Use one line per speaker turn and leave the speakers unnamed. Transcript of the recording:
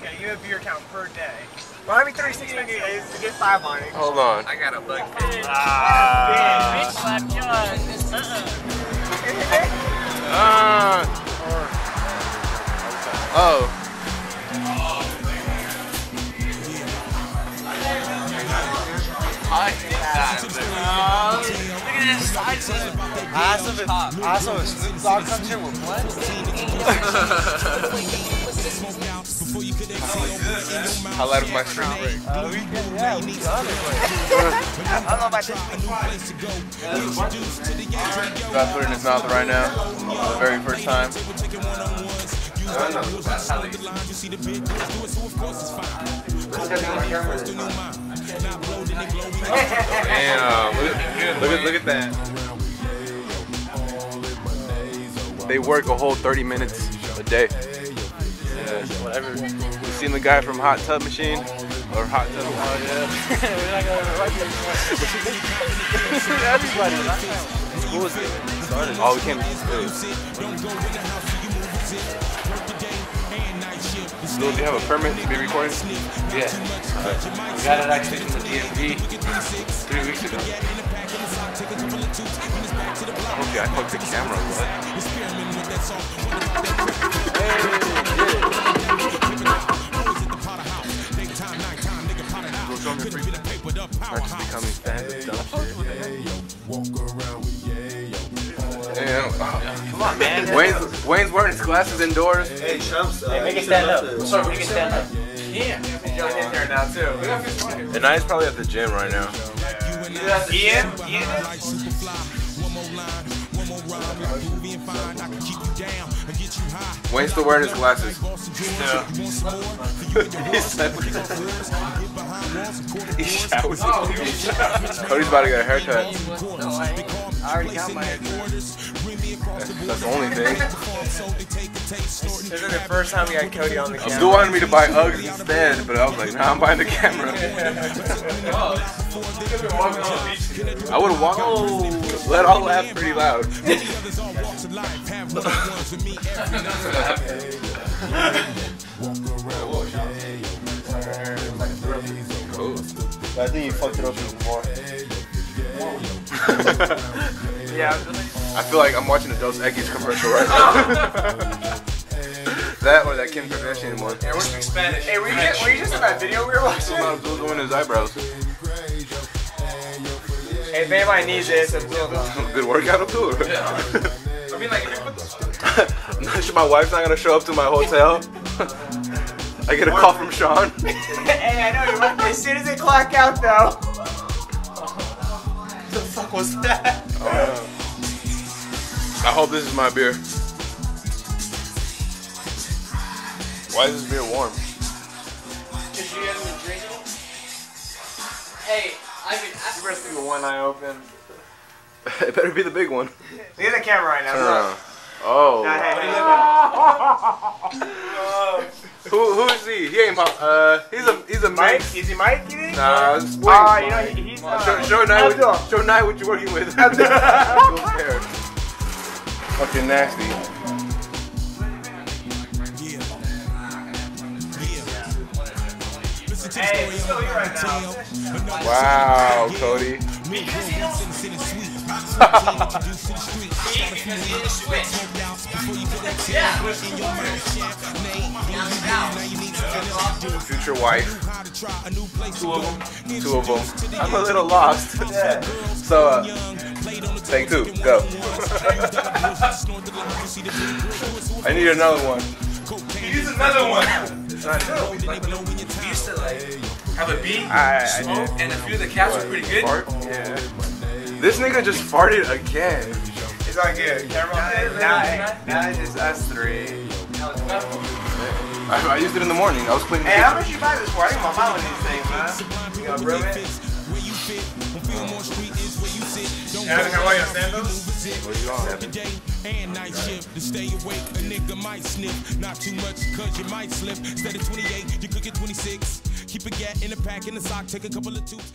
Okay, you have beer count per day. Well, I mean 36 days to get five on it.
Hold on.
I got a bug fish.
Ah.
Bitch slap John. Uh-uh.
Ah. Oh.
I did that. Look at this size of
Awesome if, awesome if Snoop Dogg comes here, we're blessed.
Highlight of my spring break.
Uh, we can, yeah, we done it. I don't know about this.
Got put it in his mouth right now. For the very first time.
That's how they
Damn. Look look at, look at that. They work a whole 30 minutes a day. Yeah, whatever. You seen the guy from Hot Tub Machine? Or Hot Tub? Oh, yeah.
We're not going to the right place. Everybody.
Who was it? Started. Oh, we came. Lil, do you have a permit to be recording?
Yeah. Uh, we got it actually from the DMV three weeks ago.
Okay, I fucked the camera. What? Not shit. Damn.
Come on, man.
Wayne's, Wayne's wearing his glasses indoors.
Hey, Chumps. Uh,
Hey, make it stand up. Sorry, make it stand up.
Yeah.
John's in there now, too.
And I's probably at the gym right now.
Ian? Ian?
Wayne's still wearing his glasses. he showers. Cody's about to get a haircut.
I already got my
That's the only thing.
This is the first time we got Cody on the camera.
Still wanted me to buy Uggs instead, but I was like, nah, I'm buying the camera. I would have walked. Oh, let all laugh pretty loud.
I think you fucked it up even more.
Yeah,
I feel like I'm watching a Dos Equis commercial right now. that or that Kim Kardashian one.
Yeah, we're speaking Spanish.
Hey, were you, just, were you just in that video we were watching?
Abdul doing his eyebrows.
Hey, if anybody needs this,
Good workout, Abdul.
I mean, like, if you put
sure my wife's not gonna show up to my hotel. I get a call from Sean.
hey, I know. As soon as they clock out, though. What fuck was that?
I hope this is my beer. Why is this beer warm?
Because you haven't been drinking? Hey, I've been.
You better sleep with one eye open.
it better be the big one.
Look at the camera right now.
Turn around. Oh.
Nah, hey,
Who who is he? He ain't pop. Uh, he's a he's a
Mike?
mix.
Is he Mike, you think?
Nah, it's Wayne.
Ah, you know, he, he's uh,
show, show Nye what show Nye what you're working with.
Abdul.
Don't care. Fucking nasty.
Hey, it's still here right now.
Wow, Cody. Future wife. Two of them. Two of them. I'm a little lost. so, uh, take two. Go. I need another one.
Use another one. It's not good. Like, we used to, like, have a beat,
I, I
smoke, and a few of the cats were pretty good.
Fart? This nigga just farted again.
It's all good. Camera on. Now, now it's just us three.
I, I used it in the morning. I was cleaning
Hey, how much you buy this for? I think my mom with these things, man. You gonna bring it? Yeah, I want your sandals.
What you on?
and night shift to stay awake. A nigga might sniff, not too much, cause you might slip. Instead of 28, you could get 26. Keep a gat in the pack in the sock, take a couple of toots.